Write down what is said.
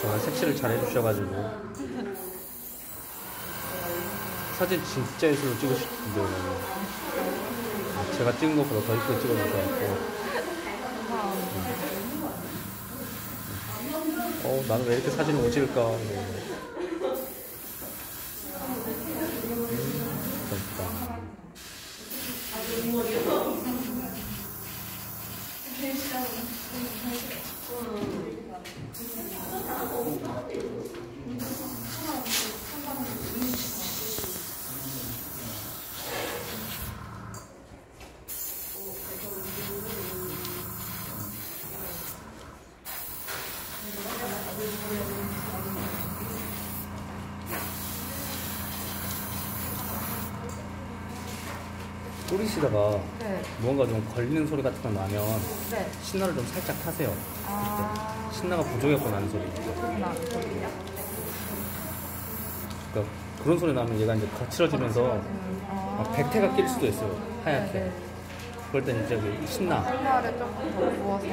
정말 색칠을 잘 해주셔가지고. 사진 진짜 예술로 텐데 오늘 제가 찍은 것보다 더 이쁘게 찍어주셔가지고. 어 나는 왜 이렇게 사진을 못 찍을까? 네. 그 러 뿌리시다가 네. 무언가 좀 걸리는 소리 같은 거 나면 네. 신나를 좀 살짝 타세요. 아, 신나가 부족해서 나는 소리. 그러니까 그런 소리 나면 얘가 이제 거칠어지면서 아, 막 백태가 낄 수도 있어요. 하얗게. 네, 네. 그럴 땐 이제 그 신나. 콜라를 조금 더 부어서.